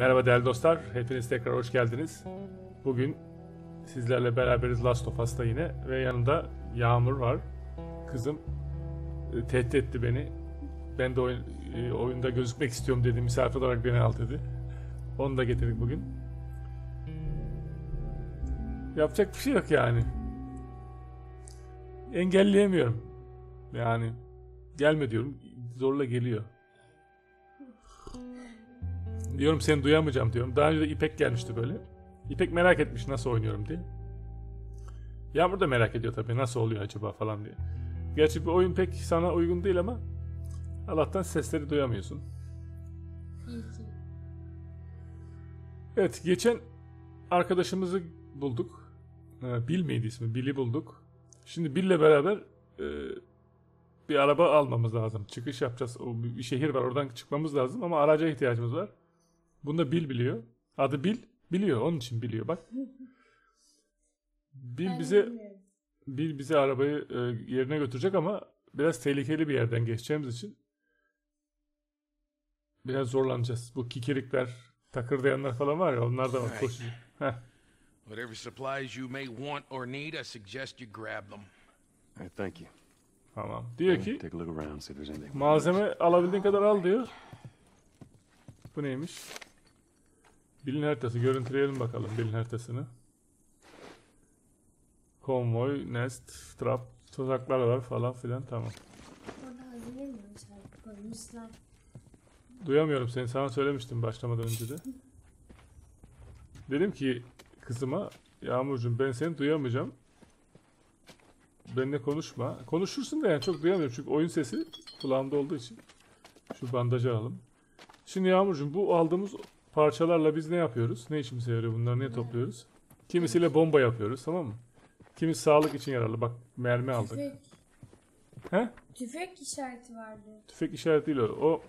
Merhaba değerli dostlar, hepiniz tekrar hoş geldiniz. Bugün sizlerle beraberiz Last of Us'ta yine ve yanında Yağmur var. Kızım e, tehdit etti beni. Ben de oyun, e, oyunda gözükmek istiyorum dedi, misafir olarak beni al dedi. Onu da getirdik bugün. Yapacak bir şey yok yani. Engelleyemiyorum. Yani gelme diyorum, zorla geliyor. Diyorum seni duyamayacağım diyorum. Daha önce de İpek gelmişti böyle. İpek merak etmiş nasıl oynuyorum diye. Yağmur da merak ediyor tabii nasıl oluyor acaba falan diye. Gerçi bu oyun pek sana uygun değil ama Allah'tan sesleri duyamıyorsun. Evet geçen arkadaşımızı bulduk. Ee, Bill miydi ismi? Bill'i bulduk. Şimdi Bill'le beraber e, bir araba almamız lazım. Çıkış yapacağız. O bir şehir var oradan çıkmamız lazım ama araca ihtiyacımız var. Bunu da Bill biliyor. Adı Bill. Biliyor. Onun için biliyor bak. Ben bize. Bill bize arabayı e, yerine götürecek ama biraz tehlikeli bir yerden geçeceğimiz için biraz zorlanacağız. Bu kikirikler, takırdayanlar falan var ya onlar da var Right. koşucu. Heh. Whatever supplies you may want or need, I suggest you grab them. Hey, thank you. Tamam. Diyor ki Take a look around, see if there's anything. malzeme alabildiğin kadar al diyor. Bu neymiş? Bill'in haritası. Görüntüleyelim bakalım Bill'in haritasını. Konvoy, nest, trap, tuzaklar var falan filan tamam. Orada hazine mi koymuşlar. Duyamıyorum seni. Sana söylemiştim başlamadan önce de. Dedim ki kızıma Yağmurcuğum ben seni duyamayacağım. Benimle konuşma. Konuşursun da yani çok duyamıyorum çünkü oyun sesi kulağımda olduğu için. Şu bandajı alalım. Şimdi Yağmurcuğum bu aldığımız parçalarla biz ne yapıyoruz? Ne işimize yarıyor bunları? Ne topluyoruz? Kimisiyle bomba yapıyoruz tamam mı? Kimisi sağlık için yararlı. Bak mermi aldık. Tüfek. He? Tüfek işareti vardı. Tüfek işaretiyle o. o.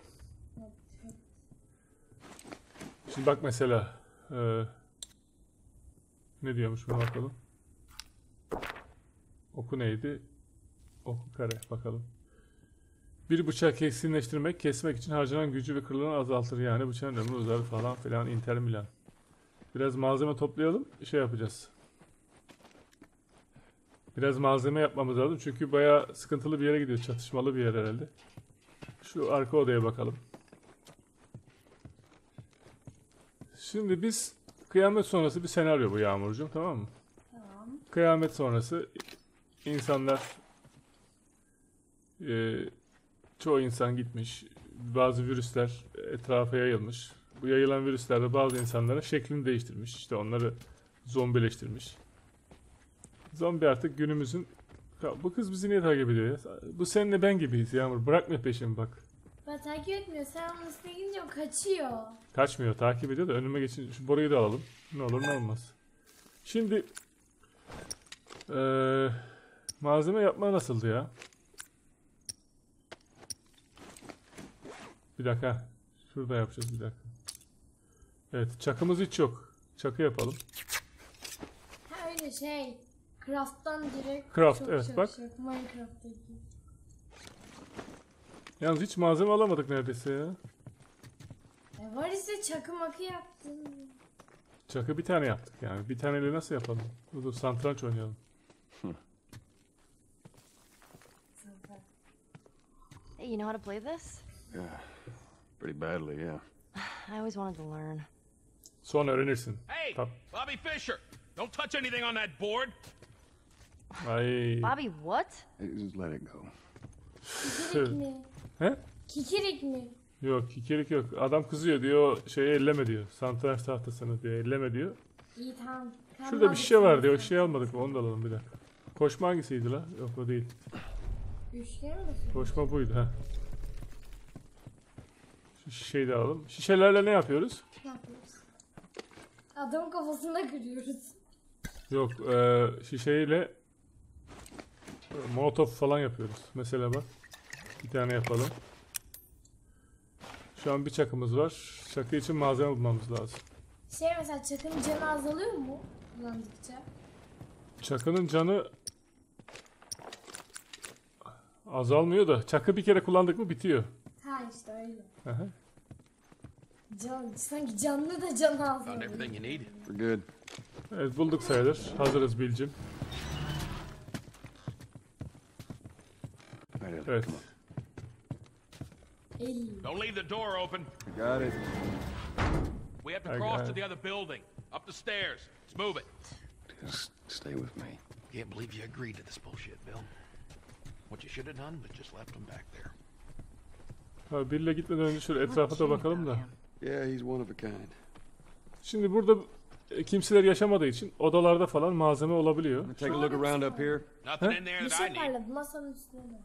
Şimdi bak mesela eee, ne diyormuş buna bakalım. Oku neydi? Oku kare bakalım. Bir bıçağı kesinleştirmek, kesmek için harcanan gücü ve kırılığını azaltır. Yani bıçağın ömrü uzar falan filan Inter Milan. Biraz malzeme toplayalım, şey yapacağız. Biraz malzeme yapmamız lazım çünkü bayağı sıkıntılı bir yere gidiyoruz. Çatışmalı bir yer herhalde. Şu arka odaya bakalım. Şimdi biz kıyamet sonrası bir senaryo bu Yağmurcuğum tamam mı? Tamam. Kıyamet sonrası insanlar e, çoğu insan gitmiş. Bazı virüsler etrafa yayılmış. Bu yayılan virüsler de bazı insanların şeklini değiştirmiş. İşte onları zombileştirmiş. Zombi artık günümüzün... Ya bu kız bizi niye takip ediyor ya? Bu seninle ben gibiyiz Yağmur. Bırakma peşimi bak. Ben takip etmiyor. Sen onun üstüne gidince o kaçıyor. Kaçmıyor, takip ediyor da önüme geçin. Şu boruyu da alalım. Ne olur ne olmaz. Şimdi eee, malzeme yapma nasıldı ya? Bir dakika. Şurada yapacağız bir dakika. Evet, çakımız hiç yok. Çakı yapalım. Ha öyle şey. Craft'tan direkt Craft, çok evet, çok bak. Çok. Minecraft'taki. Yalnız hiç malzeme alamadık neredeyse ya. E var ise çakı makı yaptım. Çakı bir tane yaptık yani. Bir taneyle nasıl yapalım? Dur dur satranç oynayalım. Hey, you know how to play this? Yeah, pretty badly, yeah. I always wanted to learn. Sonra öğrenirsin. Hey, Top. Bobby Fischer, don't touch anything on that board. Ay. Bobby, what? Just let it go. Kikirik mi? He? Kikirik mi? Yok kikirik yok. Adam kızıyor diyor şeyi elleme diyor. Santranç tahtasını diyor elleme diyor. İyi tamam. Şurada bir şişe var diyor. O şişeyi almadık mı? Onu da alalım bir dakika. Koşma hangisiydi la? Yok o değil. Üçgen mi? Koşma buydu ha. Şişeyi de alalım. Şişelerle ne yapıyoruz? Ne yapıyoruz? Adamın kafasına kırıyoruz. Yok e, şişeyle e, molotof falan yapıyoruz. Mesela bak. Bir tane yapalım. Şu an bir çakımız var. Çakı için malzeme bulmamız lazım. Şey mesela çakının canı azalıyor mu kullandıkça? Çakının canı azalmıyor da çakı bir kere kullandık mı bitiyor. Ha işte öyle. Aha. Can, sanki canlı da can Found everything you need. We're good. Evet bulduk sayılır. Hazırız Bilcim. Right, Elliot, Evet. come on. 50. Don't leave the door open. I got it. We have to I cross got to it. the other building. Up the stairs. Let's move it. Just stay with me. Can't believe you agreed to this bullshit, Bill. What you should have done was just left him back there. Ha, Bill'le gitmeden önce şöyle etrafa da bakalım da. Yeah, he's one of a kind. Şimdi burada e, kimseler yaşamadığı için odalarda falan malzeme olabiliyor. Take a look around up here. Nothing in there Bir that şey need. masanın.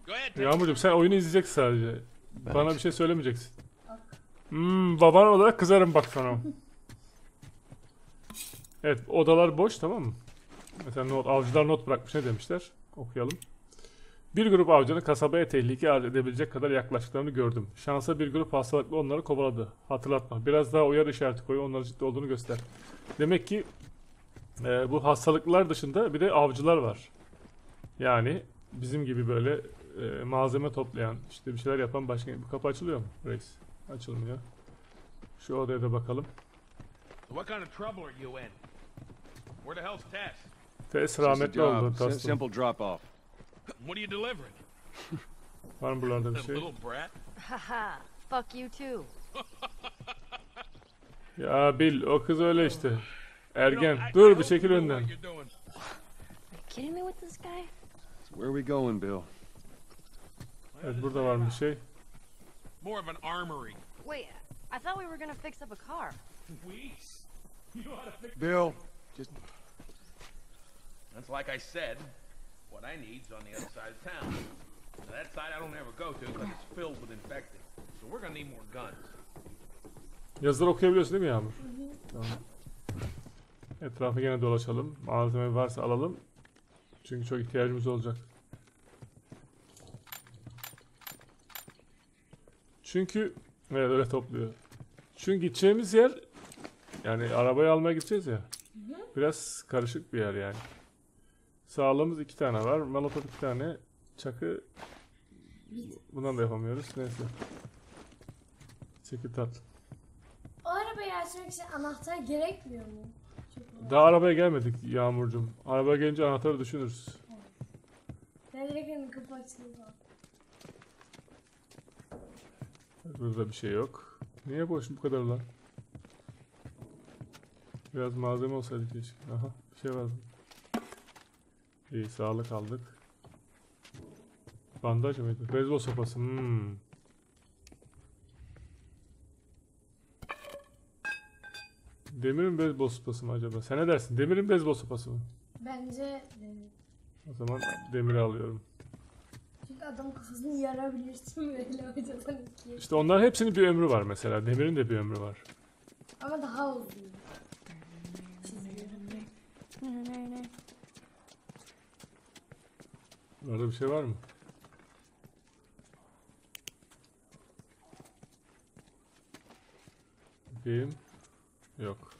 Go ahead, take Yağmurcuğum sen oyunu izleyeceksin sadece. Bana bir şey söylemeyeceksin. Hmm, baban olarak kızarım bak sana. Evet odalar boş tamam mı? Mesela not, avcılar not bırakmış ne demişler? Okuyalım. Bir grup avcının kasabaya tehlike arz edebilecek kadar yaklaştıklarını gördüm. Şansa bir grup hastalıklı onları kovaladı. Hatırlatma. Biraz daha uyarı işareti koy. Onların ciddi olduğunu göster. Demek ki e, bu hastalıklar dışında bir de avcılar var. Yani bizim gibi böyle e, malzeme toplayan, işte bir şeyler yapan başka bu kapı açılıyor mu reis? Açılmıyor. Şu odaya da bakalım. What kind of trouble are you in? Where the hell's Tess? Rahmetli oldu Sim- dostum. Simple drop off. What are you delivering? Var mı buralarda bir A şey? little brat? Haha. Fuck you too. Ya Bill o kız öyle işte. You Ergen. know, I- I Dur bir hope çekil you önden. you're doing. Are you kidding me with this guy? Where are we going, Bill? Evet burada var bir şey. More of an armory. Wait, I thought we were gonna fix up a car. Weeks. You know how to fix Bill, just That's like I said. What I need's on the other side of town. Now, that side I don't ever go to because it's filled with infected. So we're gonna need more guns. Yazıları okuyabiliyorsun değil mi Yağmur? Tamam. Etrafı gene dolaşalım. Malzeme varsa alalım. Çünkü çok ihtiyacımız olacak. Çünkü evet öyle topluyor. Çünkü gideceğimiz yer yani arabayı almaya gideceğiz ya. Biraz karışık bir yer yani. Sağlığımız iki tane var. Molotov iki tane. Çakı bundan da yapamıyoruz. Neyse. Çekil tat. O arabayı açmak için anahtar gerekmiyor mu? Daha arabaya gelmedik Yağmurcuğum. Arabaya gelince anahtarı düşünürüz. Ben direkt hani kapı açılıyor. Burada bir şey yok. Niye boş bu kadar lan? Biraz malzeme olsaydı keşke. Aha bir şey var. İyi sağlık aldık. Bandaj mıydı? Beyzbol sopası. Hmm. Demir'in beyzbol sopası mı acaba? Sen ne dersin? Demir'in beyzbol sopası mı? Bence e, O zaman demiri alıyorum. çünkü adam kafasını yarabilirsin böyle hocadan ikiye. İşte onların hepsinin bir ömrü var mesela. Demirin de bir ömrü var. Ama daha uzun. Çizgileri. Orada bir şey var mı? Bakayım. Yok.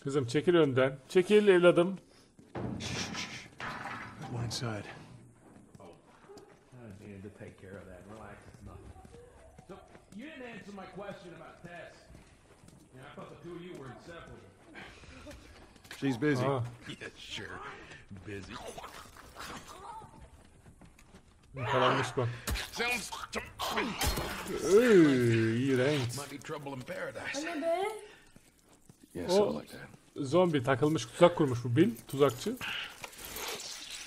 Kızım çekil önden. Çekil evladım. one inside. I needed to take care of that. Relax, it's nothing. So, you didn't answer my question about Tess. Yeah, I thought the two of you were inseparable. She's busy. Aa, Yeah, sure. Busy. yakalanmış bak. Sounds to Iy, iğrenç. might be trouble in paradise. O ne be? Yeah, Oh. something like that. Zombi takılmış tuzak kurmuş bu Bill. Tuzakçı.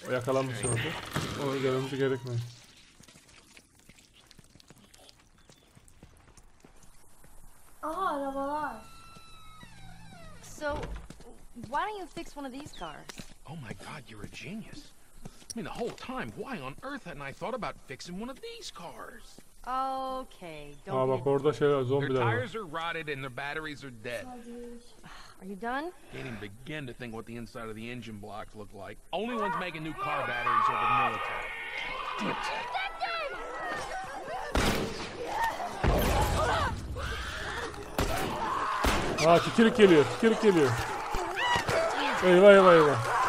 O yakalanmış orada. Onu görmemiz gerekmiyor. Aha arabalar. So, why don't you fix one of these cars? Oh my god, you're a genius. I mean, the whole time, why on earth hadn't I thought about fixing one of these cars? Okay, Aa don't. bak be a- orada şeyler Their zombiler var. tires are rotted and their batteries are dead. Are you done? Can't even begin to think what the inside of the engine blocks look like. Only ones making new car batteries are the military. Ah, Aa kikirik geliyor. Kikirik geliyor. Eyvah eyvah eyvah.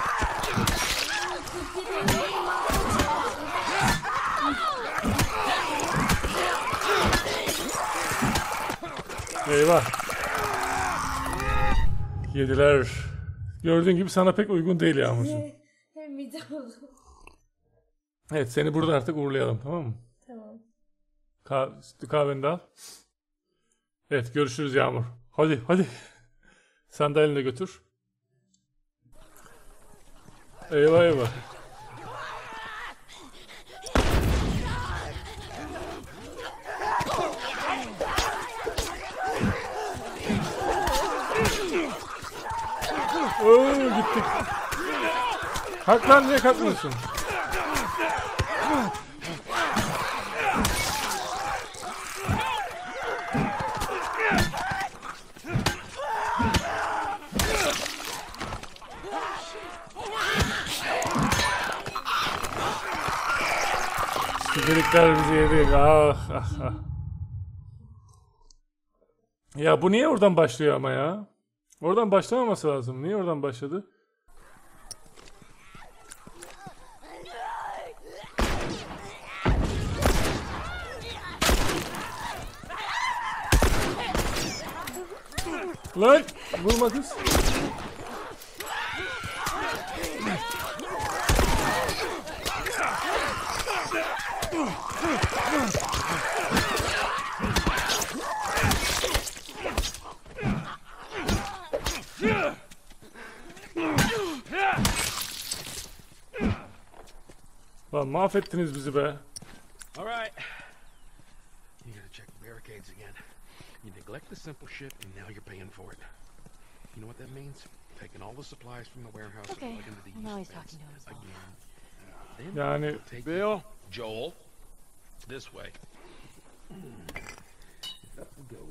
Eyvah. Yediler. Gördüğün gibi sana pek uygun değil Yağmurcuğum. Hem mide oldu. Evet seni burada artık uğurlayalım tamam mı? Tamam. Sütlü kahveni de al. Evet görüşürüz Yağmur. Hadi hadi. Sandalyeni de götür. Eyvah eyvah. Oo gittik. Kalk lan niye kalkmıyorsun? Sigaretler bizi yedi. Ah, ah, ah. Ya bu niye oradan başlıyor ama ya? Oradan başlamaması lazım. Niye oradan başladı? Lan vurma kız. Lan mahvettiniz bizi be. All right. You gotta check the barricades again. You neglect the simple shit, and now you're paying for it. You know what that means? Taking all the supplies from the warehouse Okay, and plug into the now he's talking to himself. again. Then Yani take Bill? Joel, this way. Up we go.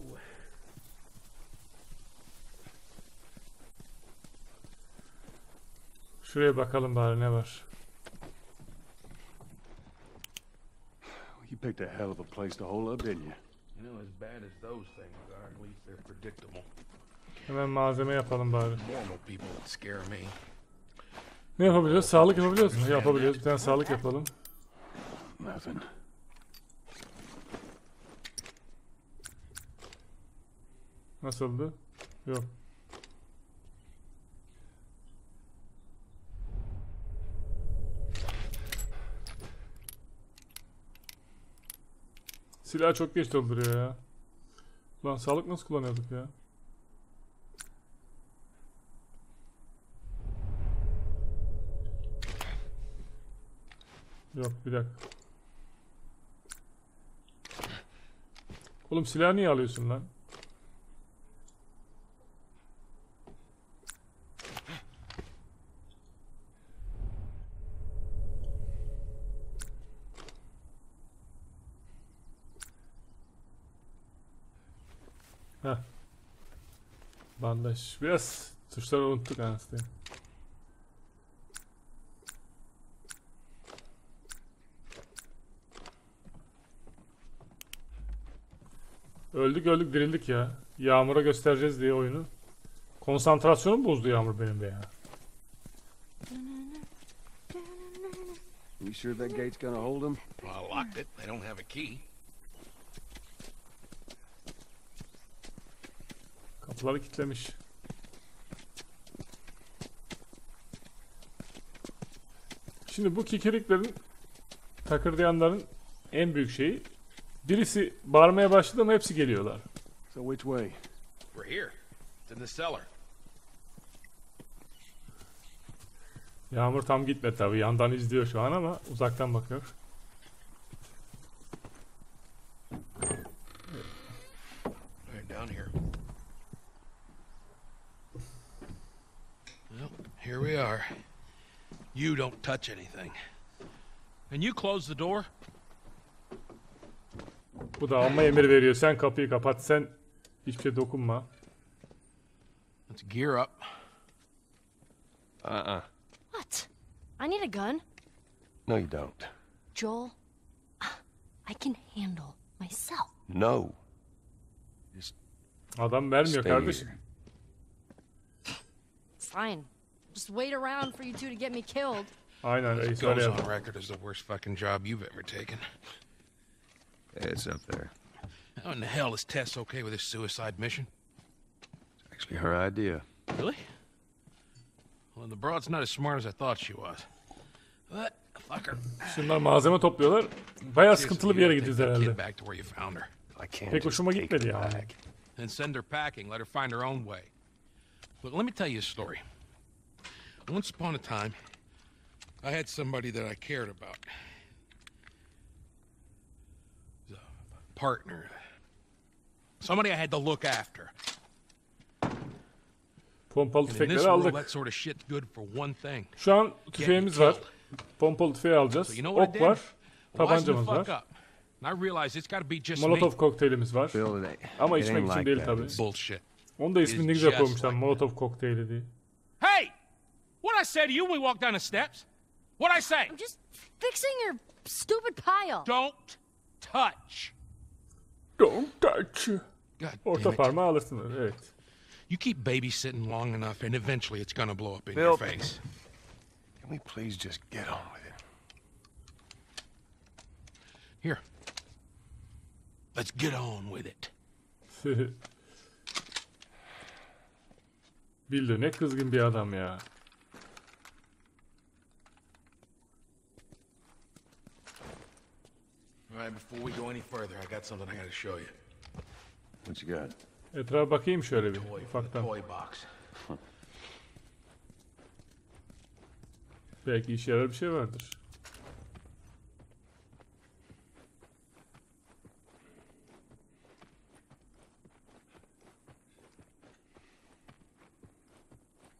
şuraya bakalım bari ne var. Picked a hell of a place to hole up, didn't you? You know, as bad as those things are, at least they're predictable. Hemen malzeme yapalım bari. Normal people that scare me. Ne yapabiliyoruz? Sağlık yapabiliyoruz mu? Yapabiliyoruz. Bir tane sağlık yapalım. Nothing. Nasıldı? Yok. Silah çok geç dolduruyor ya. Lan sağlık nasıl kullanıyorduk ya? Yok bir dakika. Oğlum silah niye alıyorsun lan? Heh. Bandaj. Biraz tuşları unuttuk anasını. Öldük öldük dirildik ya. Yağmur'a göstereceğiz diye oyunu. Konsantrasyonumu bozdu Yağmur benim de ya. You sure that gate's gonna hold him? Well, I locked it. They don't have a key. Kapıları kilitlemiş. Şimdi bu kikiriklerin takırdayanların en büyük şeyi birisi bağırmaya başladı ama hepsi geliyorlar. So which way? We're here. It's in the cellar. Yağmur tam gitme tabi yandan izliyor şu an ama uzaktan bakıyor. Right down here. Well, here we are. You don't touch anything. And you close the door? Bu da alma emir veriyor. Sen kapıyı kapat. Sen hiçbir şey dokunma. Let's gear up. Uh-uh. What? I need a gun. No, you don't. Joel, I can handle myself. No. Adam vermiyor kardeşim. It's fine. Just wait around for you two to get me killed. Aynen reis Goes öyle on record as the worst fucking job you've ever taken. It's up there. How in the hell is Tess okay with this suicide mission? It's actually, her idea. Really? Well, the broad's not as smart as I thought she was. But, fucker. Şunlar malzeme topluyorlar. Bayağı seriously, sıkıntılı bir yere gotta gideceğiz take that herhalde. kid back to where you found her. I can't Pek just hoşuma take gitmedi her yani. back. And send her packing. Let her find her own way. Look, let me tell you a story. Once upon a time, I had somebody that I cared about. A partner. Somebody I had to look after. Pompalı And in this tüfekleri aldık. that sort of shit's good for one thing. Şu an tüfeğimiz var. Pompalı tüfeği alacağız. Ok var. Tabancamız var. Molotov kokteylimiz var. Ama içmek için değil. Bullshit. Onu da ismini ne güzel koymuşlar. Molotov kokteyli diye. Hey! What I say to you when we walk down the steps? What I say? I'm just fixing your stupid pile. Don't touch. Don't touch. God oh, damn it. parmağı alırsın. Evet. You keep babysitting long enough, and eventually it's gonna blow up in Bill. your face. Can we please just get on with it? Here. Let's get on with it. Bildi ne kızgın bir adam ya. All right, before we go any further, I got something I gotta show you. What you got? Etrafa bakayım şöyle bir Toy for the ufaktan. toy box. Belki işe yarar bir şey vardır.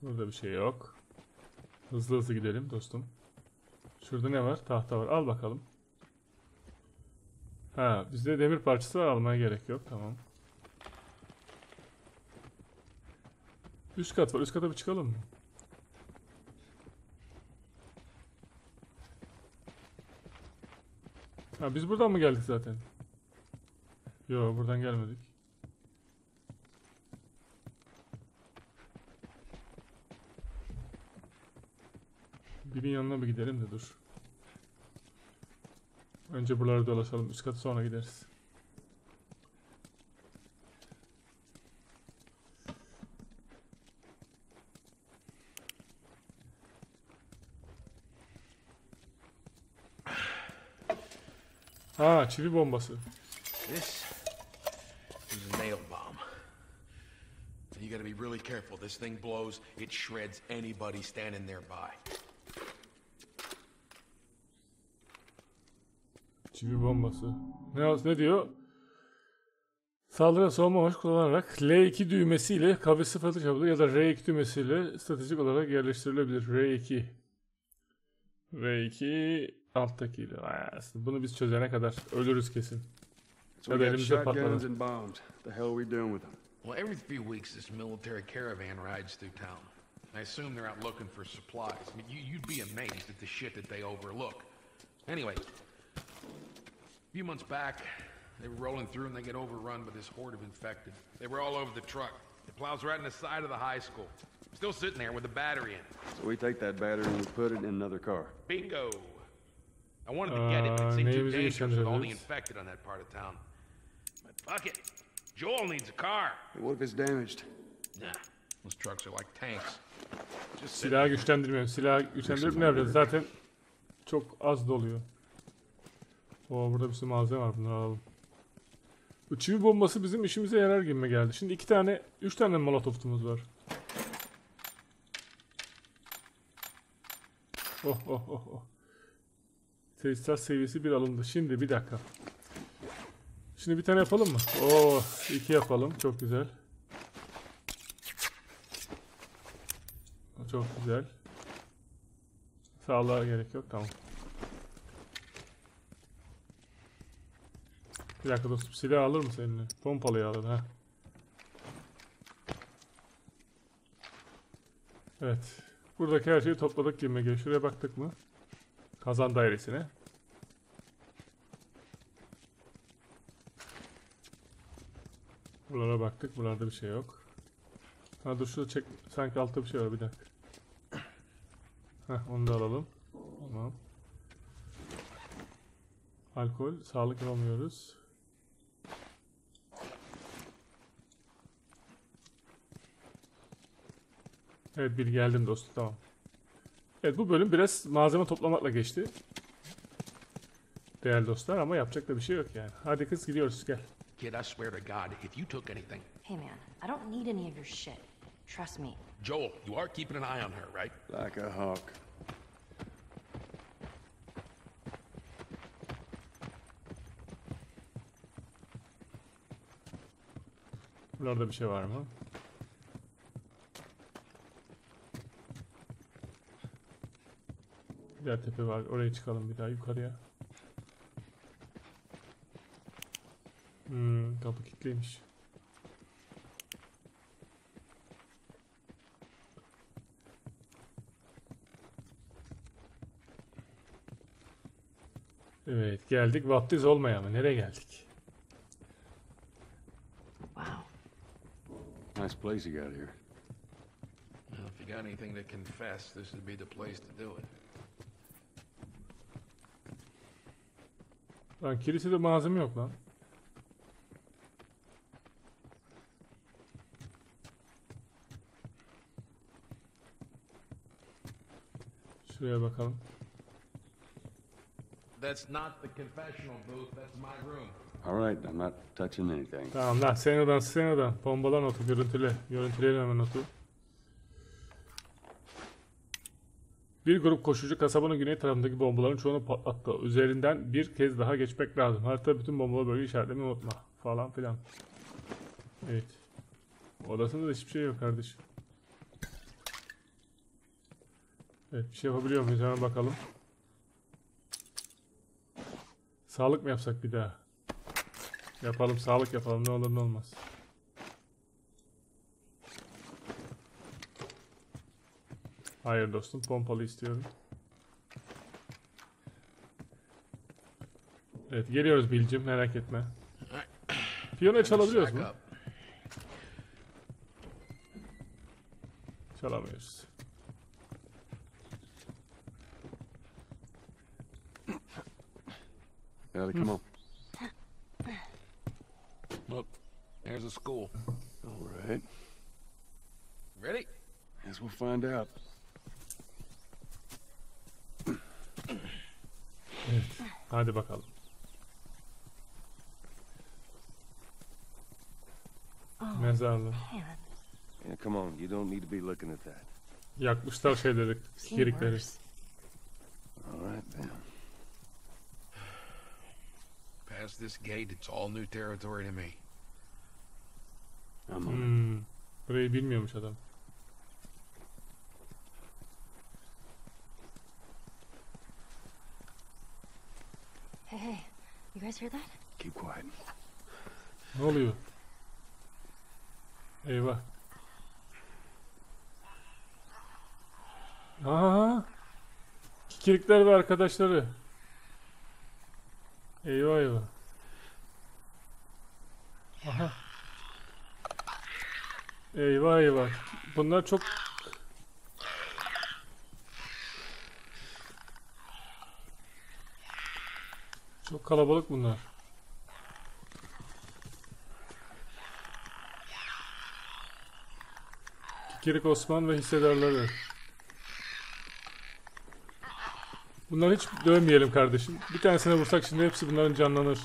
Burada bir şey yok. Hızlı hızlı gidelim dostum. Şurada ne var? Tahta var. Al bakalım. Ha, bizde demir parçası var. Almaya gerek yok. Tamam. Üst kat var. Üst kata bir çıkalım mı? Ha biz buradan mı geldik zaten? Yo buradan gelmedik. Birinin yanına bir gidelim de dur. Önce buraları dolaşalım. Üst katı sonra gideriz. Ha çivi bombası. This is a nail bomb. And you gotta be really careful. This thing blows, it shreds anybody standing nearby. Çivi bombası. Ne, ne diyor? Saldırı savunma amaç kullanarak L2 düğmesiyle kafesi fırlatış yapılır ya da R2 düğmesiyle stratejik olarak yerleştirilebilir. R2. R2 alttakiyle. Bunu biz çözene kadar ölürüz kesin. So Ya da elimizde them? Well, every few weeks, this military caravan rides through town. I assume they're out looking for supplies. I mean, you, you'd be amazed at the shit that they overlook. Anyway, a few months back, they were rolling through and they get overrun by this horde of infected. They were all over the truck. It plows right in the side of the high school. Still sitting there with a battery in it. So we take that battery and we put it in another car. Bingo! I wanted to get it, but Uh, it seemed too neyimizi dangerous with all the infected on that part of town. But fuck it. Joel needs a car. Hey, what if it's damaged? Nah, those trucks are like tanks. Just sit Silahı güçlendirmiyorum. Silahı güçlendirip ne yapacağız? Zaten çok az doluyor. Oo burada bir sürü malzeme var. Bunları alalım. Bu çivi bombası bizim işimize yarar gibi geldi. Şimdi iki tane, üç tane molotofumuz var. Oh oh oh oh. Tesisat seviyesi bir alındı. Şimdi bir dakika. Şimdi bir tane yapalım mı? Oo, iki yapalım. Çok güzel. Çok güzel. Sağlığa gerek yok. Tamam. Bir dakika dostum. Silah alır mısın eline? Pompalıyı alır ha. Evet. Buradaki her şeyi topladık gibi geliyor. Şuraya baktık mı? Kazan dairesine. Buralara baktık. Buralarda bir şey yok. Ha dur şurada çek. Sanki altta bir şey var. Bir dakika. Heh, onu da alalım. Tamam. Alkol. Sağlık yapamıyoruz. Evet bir geldim dostum tamam. Evet bu bölüm biraz malzeme toplamakla geçti. Değerli dostlar ama yapacak da bir şey yok yani. Hadi kız gidiyoruz gel. Kid, I swear to God, if you took anything. Hey man, I don't need any of your shit. Trust me. Joel, you are keeping an eye on her, right? Like a hawk. Buralarda bir şey var mı? Bir daha tepe var. Oraya çıkalım bir daha yukarıya. Hmm, kapı kilitliymiş. Evet geldik. Vaptiz olmaya mı? Nereye geldik? Wow. Nice place you got here. Well, if you got anything to confess, this would be the place to do it. Lan kilisede malzeme yok lan. Şuraya bakalım. That's not the confessional booth, that's my room. All right, I'm not touching anything. Tamam lan sen odan sen odan. Bombala notu görüntüle. Görüntüleyelim hemen notu. Bir grup koşucu kasabanın güney tarafındaki bombaların çoğunu patlattı. Üzerinden bir kez daha geçmek lazım. Harita bütün bombalı bölge işaretlemeyi unutma. Falan filan. Evet. Odasında da hiçbir şey yok kardeşim. Evet bir şey yapabiliyor muyuz hemen bakalım. Sağlık mı yapsak bir daha? Yapalım sağlık yapalım ne olur ne olmaz. Hayır dostum pompalı istiyorum. Evet geliyoruz Bilcim merak etme. Piyano çalabiliyoruz mu? Çalamıyoruz. Ellie, come on. Look, there's a school. All right. Ready? Guess we'll find out. Evet. Hadi bakalım. Mezarlı. Man, Yeah, come on. You don't need to be looking at that. Yakmışlar şeyleri, kirikleri. worse. All right, then. Past this gate, it's all new territory to me. I'm on it. Hmm. Burayı bilmiyormuş adam. Hey, hey, you guys hear that? Keep quiet. Ne oluyor? Eyvah. Aa! Kikirikler ve arkadaşları. Eyvah eyvah. Aha. Eyvah eyvah. Bunlar çok Çok kalabalık bunlar. Kikirik Osman ve hissedarları. Bunları hiç dövmeyelim kardeşim. Bir tanesine vursak şimdi hepsi bunların canlanır.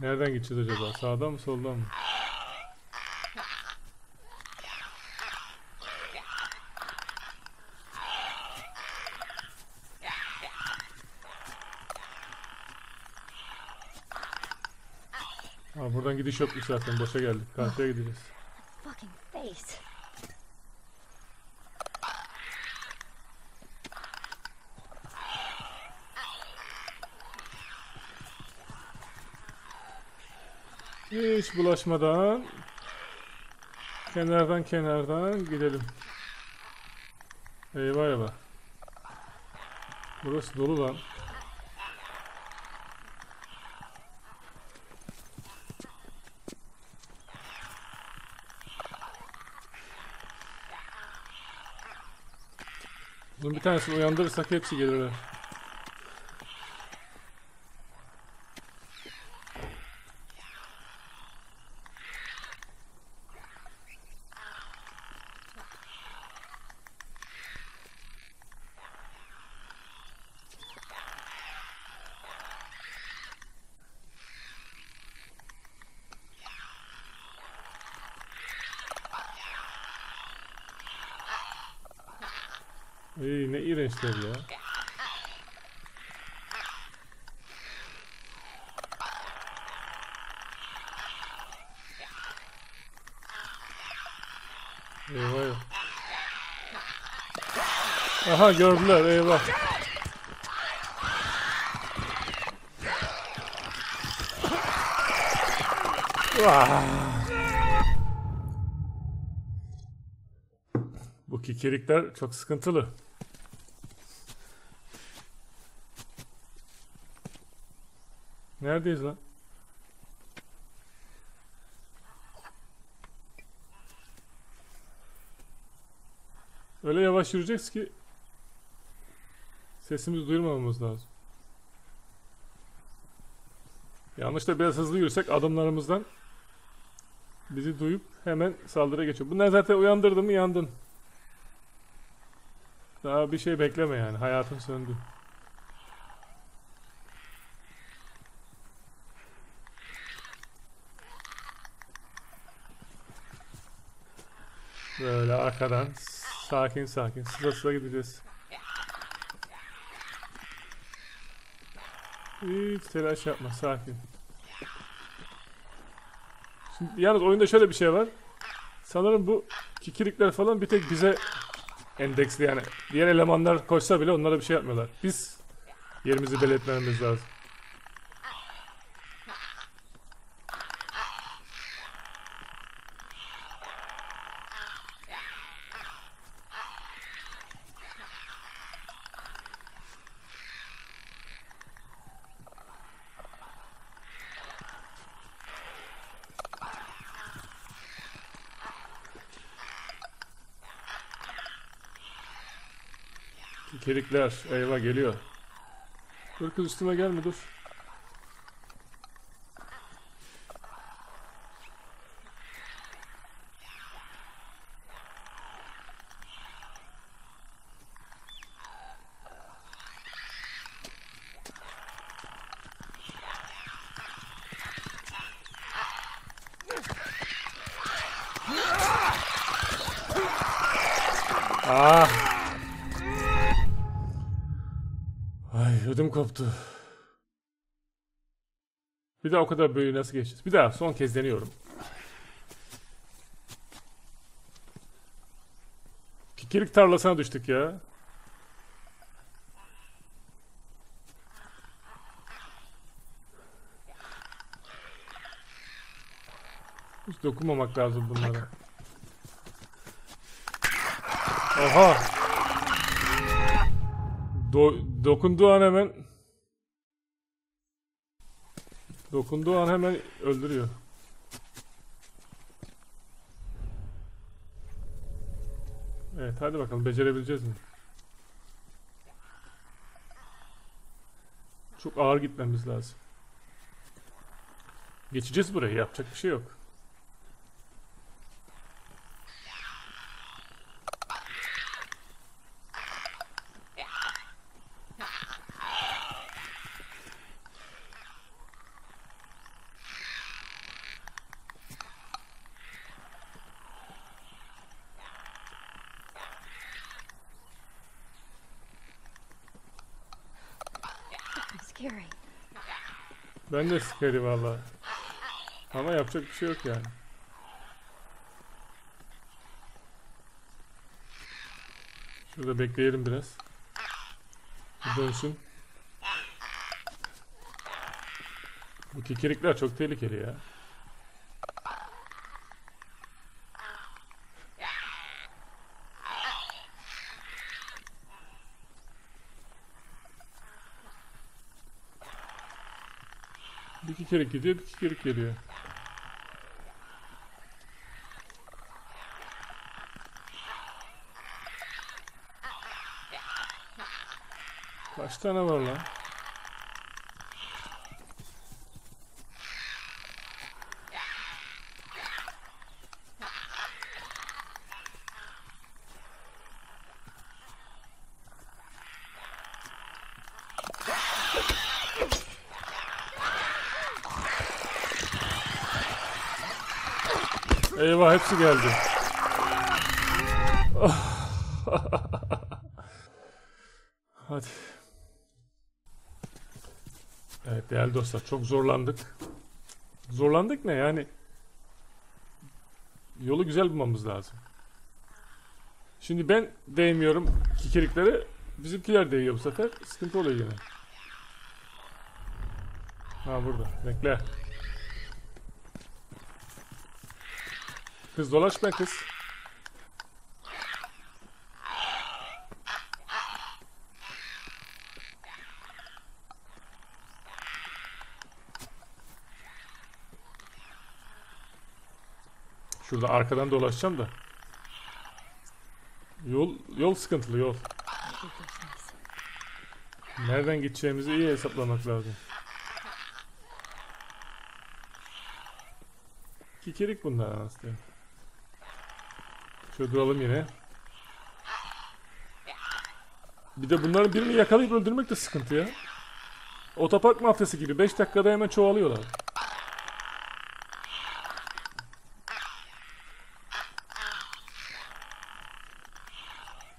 Nereden gideceğiz acaba? Sağdan mı soldan mı? Aa, buradan gidiş yokmuş zaten. Boşa geldik. Karşıya gideceğiz. Hiç bulaşmadan kenardan kenardan gidelim. Eyvah eyvah. Burası dolu lan. Bir tanesini uyandırırsak hepsi gelirler. Ya. Eyvah eyvah. Aha gördüler eyvah. Vah. Bu kikirikler çok sıkıntılı. Neredeyiz lan? Öyle yavaş yürüyeceğiz ki sesimizi duyurmamamız lazım. Yanlışla biraz hızlı yürüsek adımlarımızdan bizi duyup hemen saldırıya geçiyor. Bunlar zaten uyandırdı mı yandın. Daha bir şey bekleme yani. Hayatın söndü. Böyle arkadan sakin sakin sıra sıra gideceğiz. Hiç telaş yapma sakin. Şimdi yalnız oyunda şöyle bir şey var. Sanırım bu kikirikler falan bir tek bize endeksli yani. Diğer elemanlar koşsa bile onlara bir şey yapmıyorlar. Biz yerimizi belirtmemiz lazım. Kikirikler eyvah geliyor. Dur kız üstüme gelme dur. Ah! Koptu. Bir daha o kadar büyüğü nasıl geçeceğiz? Bir daha son kez deniyorum. Kikirik tarlasına düştük ya. Hiç dokunmamak lazım bunlara. Oha! Do- dokunduğu an hemen dokunduğu an hemen öldürüyor. Evet hadi bakalım becerebileceğiz mi? Çok ağır gitmemiz lazım. Geçeceğiz burayı yapacak bir şey yok. De scary valla. Ama yapacak bir şey yok yani. Şurada bekleyelim biraz. Bir dönsün. Bu kikirikler çok tehlikeli ya. Kikirik gidiyor, kikirik geliyor. Kaç tane var lan? Eyvah hepsi geldi. Hadi. Evet değerli dostlar çok zorlandık. Zorlandık ne yani? Yolu güzel bulmamız lazım. Şimdi ben değmiyorum kikiriklere. Bizimkiler değiyor bu sefer. Sıkıntı oluyor yine. Ha burada. Bekle. Kız dolaş be kız. Şurada arkadan dolaşacağım da. Yol yol sıkıntılı yol. Nereden gideceğimizi iyi hesaplamak lazım. Kikirik bunlar aslında. Şöyle yine. Bir de bunların birini yakalayıp öldürmek de sıkıntı ya. Otopark mafyası gibi 5 dakikada hemen çoğalıyorlar.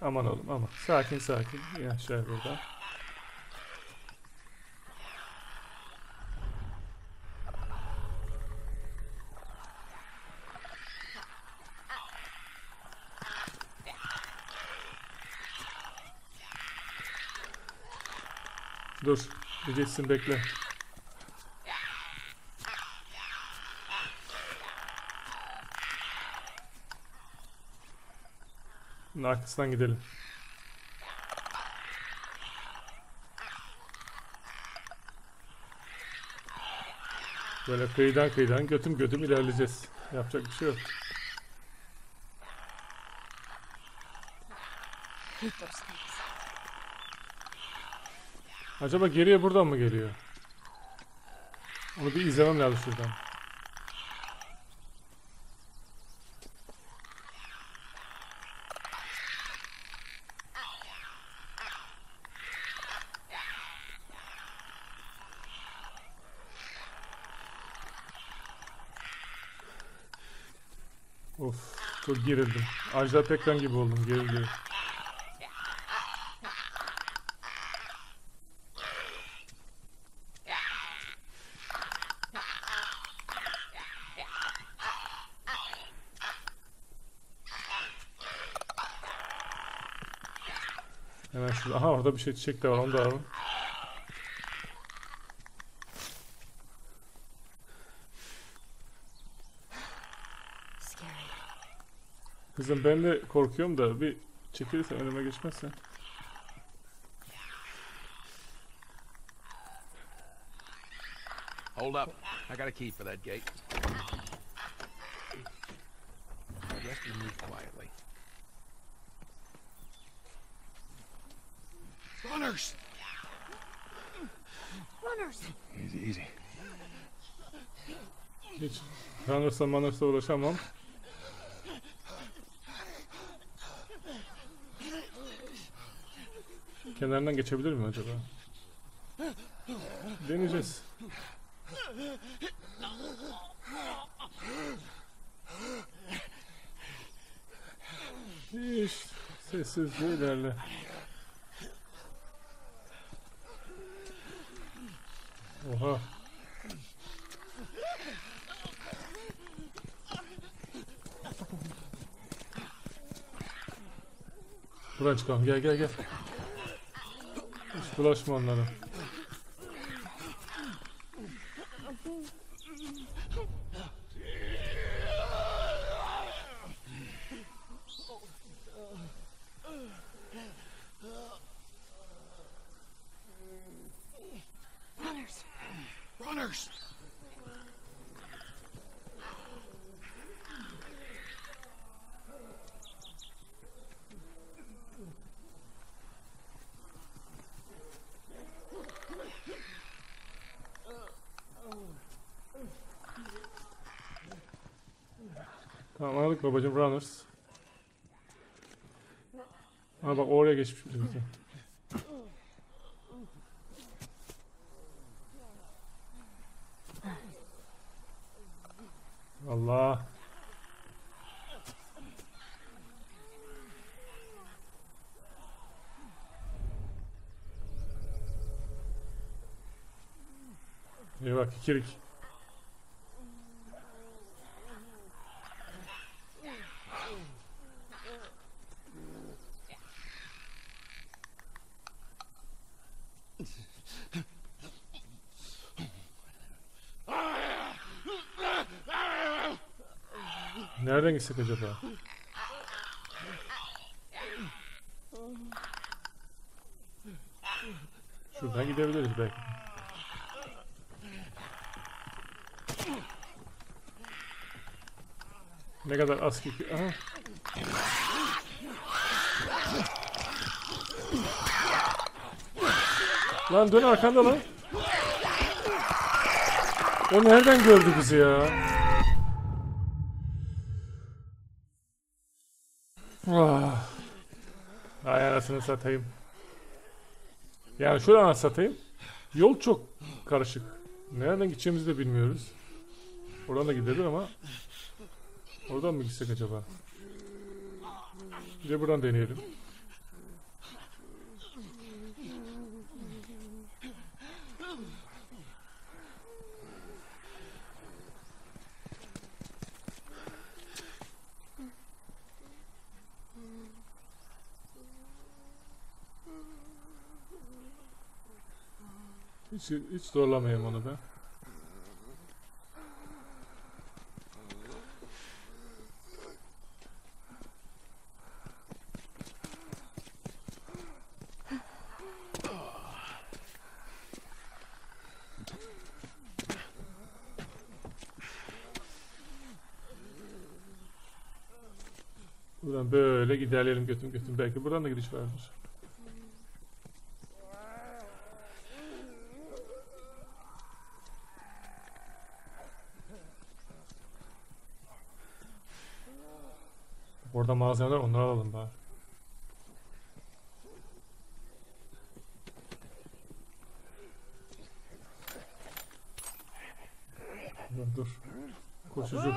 Aman oğlum aman. Sakin sakin. İn aşağı buradan. Dur. Bir geçsin bekle. Bunun arkasından gidelim. Böyle kıyıdan kıyıdan götüm götüm ilerleyeceğiz. Yapacak bir şey yok. Hate those things. Acaba geriye buradan mı geliyor? Onu bir izlemem lazım şuradan. Of çok gerildim. Ajda Pekkan gibi oldum gerildim. Hemen şurada. Aha orada bir şey çiçek de var onu da alalım. Scary. Kızım ben de korkuyorum da bir çekilirsen önüme geçmezsen. Hold up. I got a key for that gate. I guess we move quietly. Runners! Runners! Easy, easy. Hiç Runners'la Manners'la uğraşamam. Kenarından geçebilir miyim acaba? Deneyeceğiz. Hiç sessizce ilerle. Oha. Buradan çıkalım. Gel gel gel. Hiç bulaşma onlara. Aldık babacım runners. Ha bak oraya geçmiş bir zaten. Allah. İyi bak kikirik. Gitsek acaba? Şuradan gidebiliriz belki. Ne kadar az ki... Aha. Lan dön arkanda lan. O nereden gördü bizi ya? Anasını satayım. Yani şuradan satayım. Yol çok karışık. Nereden gideceğimizi de bilmiyoruz. Oradan da gidebilir ama Oradan mı gitsek acaba? Bir de buradan deneyelim. Hiç, hiç zorlamayayım onu ben. Buradan böyle giderleyelim götüm götüm. Belki buradan da gidiş vardır. Orada malzemeler onları alalım bari. Dur, dur. Koşucu.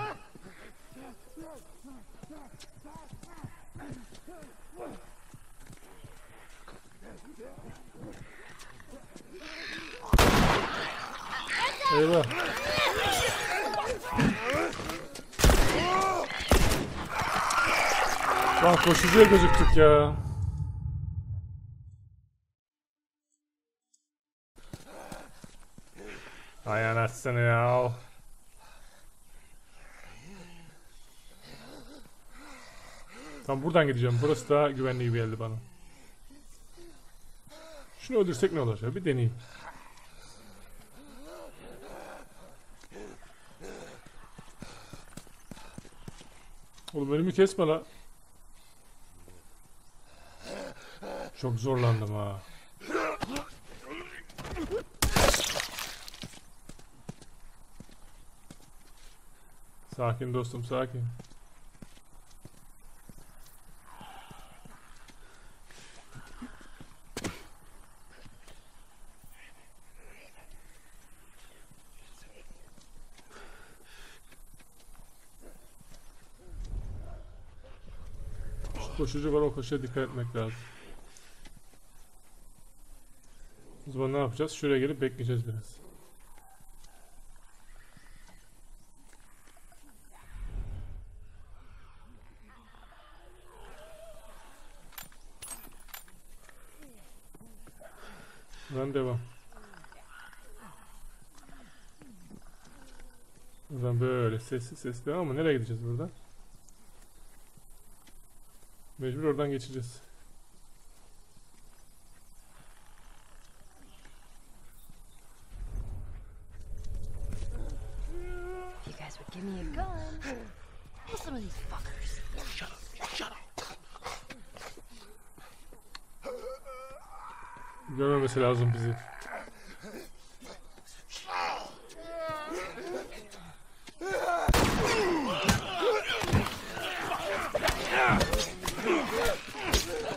Eyvah. Lan koşucuya gözüktük ya. Ay anasını ya. Tam buradan gideceğim. Burası daha güvenli gibi geldi bana. Şunu öldürsek ne olacak? Bir deneyeyim. Oğlum önümü kesme la. Çok zorlandım ha. Sakin dostum sakin. Şu Koşucu var o koşuya dikkat etmek lazım. O zaman ne yapacağız? Şuraya gelip bekleyeceğiz biraz. Buradan devam. Buradan böyle sessiz sessiz devam ama nereye gideceğiz buradan? Mecbur oradan geçeceğiz. If you guys would give me a gun. Kill some of these fuckers. Görmemesi lazım bizi.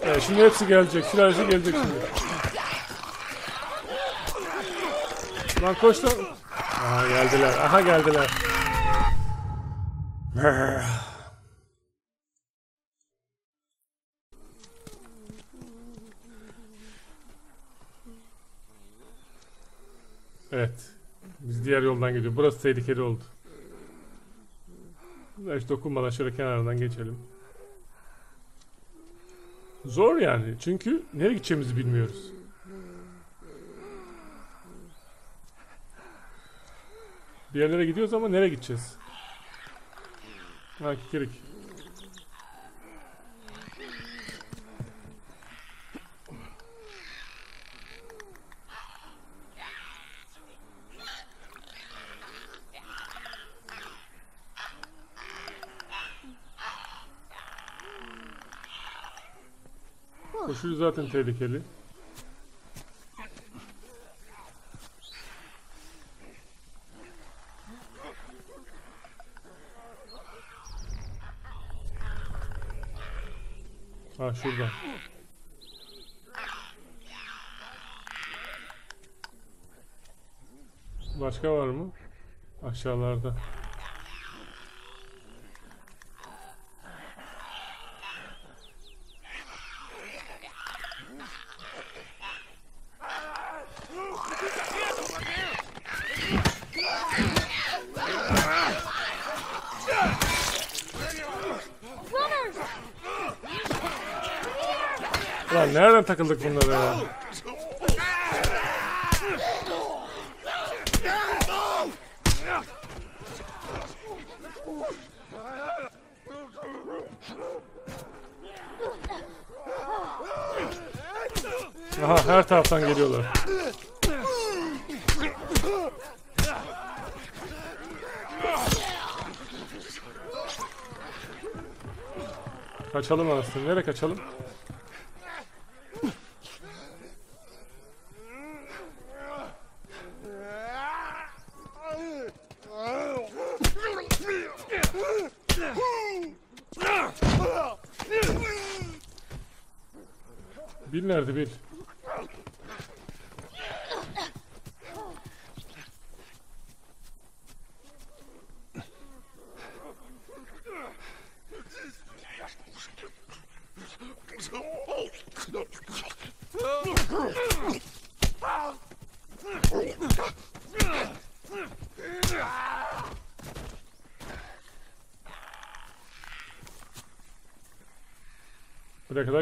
Evet, şimdi hepsi gelecek. Sülalesi gelecek şimdi. Lan koş lan. Aha geldiler. Aha geldiler. Evet. Biz diğer yoldan gidiyor. Burası tehlikeli oldu. Hiç dokunmadan şöyle kenardan geçelim. Zor yani. Çünkü nereye gideceğimizi bilmiyoruz. Bir yerlere gidiyoruz ama nereye gideceğiz? Ha kikirik. Koşu zaten tehlikeli. Ha şurada. Başka var mı? Aşağılarda. Takıldık bunlara ya? Aha her taraftan geliyorlar. Kaçalım anasını. Nereye kaçalım?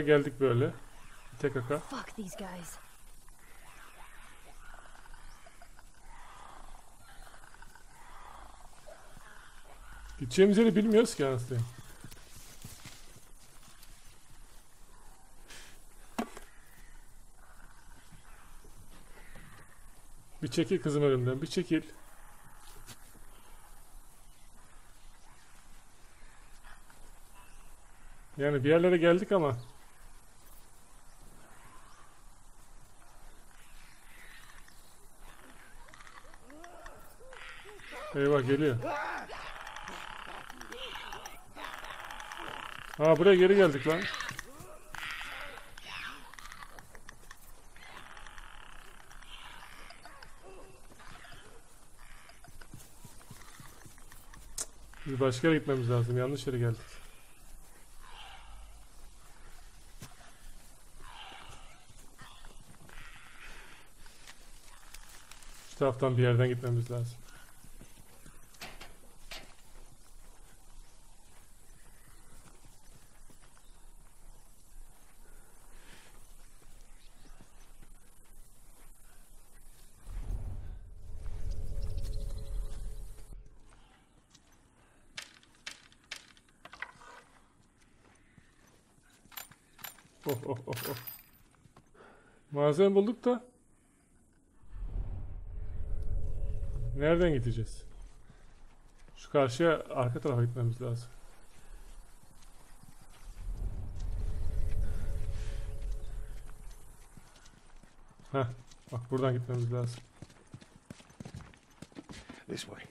Geldik böyle. Tek aka. Gideceğimiz yeri bilmiyoruz ki anasını. Bir çekil kızım önümden. Bir çekil. Yani bir yerlere geldik ama Eyvah geliyor. Ha buraya geri geldik lan. Biz başka yere gitmemiz lazım. Yanlış yere geldik. Şu taraftan bir yerden gitmemiz lazım. Oh oh oh oh. Malzeme bulduk da. Nereden gideceğiz? Şu karşıya arka tarafa gitmemiz lazım. Heh, bak buradan gitmemiz lazım. This way.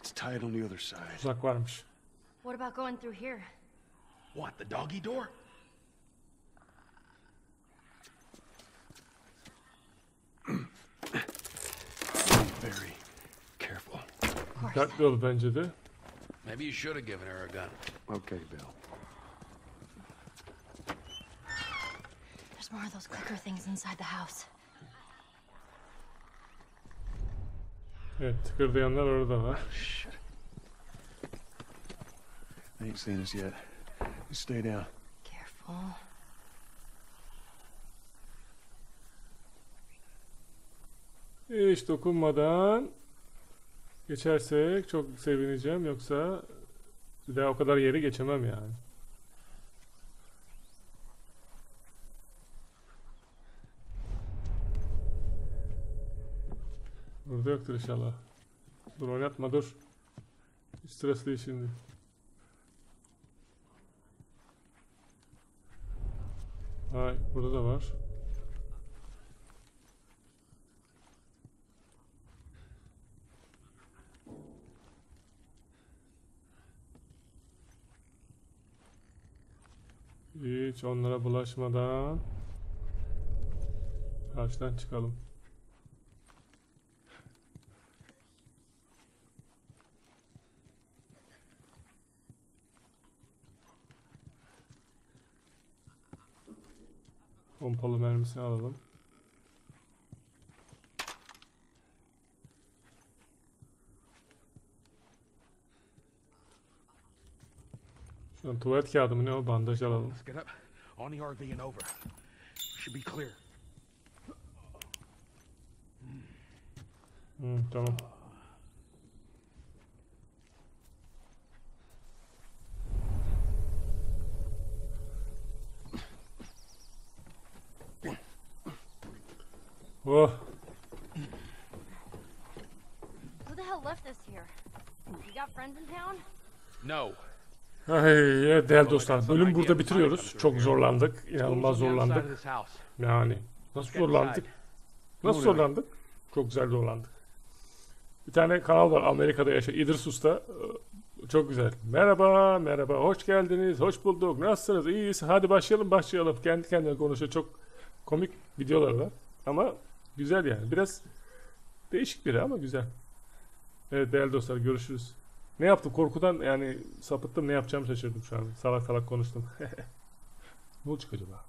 It's tied on the other side. Uzak varmış. What about going through here? What, the doggy door? Very careful. Of course. Dikkatli ol bence de. Maybe you should have given her a gun. Okay, Bill. There's more of those clicker things inside the house. Evet tıkırdayanlar orada var. Shit. They ain't seen us yet. Just stay down. Careful. Hiç dokunmadan geçersek çok sevineceğim yoksa bir o kadar yeri geçemem yani. Burada yoktur inşallah. Dur oynatma dur. Stresli şimdi. Hay burada da var. Hiç onlara bulaşmadan karşıdan çıkalım. Pompalı mermisini alalım. Şu an tuvalet kağıdı mı ne o? Bandaj alalım. Let's get up. On the RV and over. Should be clear. Hı, tamam. Oh, Who the hell left us here? You got friends in town? No. Ay, evet değerli dostlar. Bölüm burada bitiriyoruz. Çok zorlandık. İnanılmaz zorlandık. Yani nasıl zorlandık? Nasıl zorlandık? Çok güzel zorlandık. Bir tane kanal var Amerika'da yaşa İdris Usta. Ee, Çok güzel. Merhaba, merhaba. Hoş geldiniz. Hoş bulduk. Nasılsınız? İyiyiz. Hadi başlayalım, başlayalım. Kendi kendine konuşuyor. Çok komik videolar var. Ama güzel yani. Biraz değişik biri ama güzel. Evet değerli dostlar görüşürüz. Ne yaptım? Korkudan yani sapıttım. Ne yapacağımı şaşırdım şu an. Salak salak konuştum. ne olacak acaba?